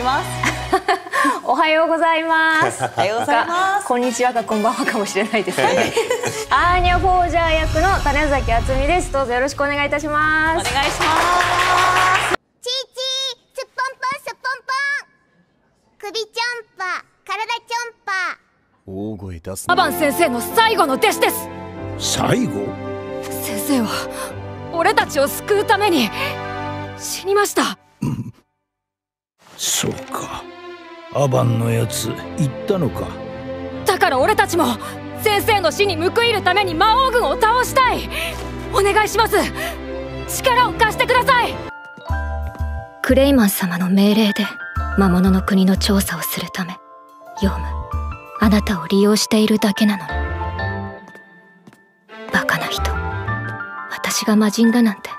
します。おはようございます。おはようございます。こんにちはかこんばんはかもしれないですね。アーニャフォージャー役の種崎敦美です。どうぞよろしくお願いいたしおます。願いします。チーチーすっぽんぽんすっぽんぽん首ちょんぱ体ちょんぱ大声出すアバン先生の最後の弟子です。最後？先生は俺たちを救うために死にましたそうか。アバンのやつ言ったのか。だから俺たちも先生の死に報いるために魔王軍を倒したい。お願いします。力を貸してください。クレイマン様の命令で魔物の国の調査をするためヨウムあなたを利用しているだけなのに。バカな人。私が魔人だなんて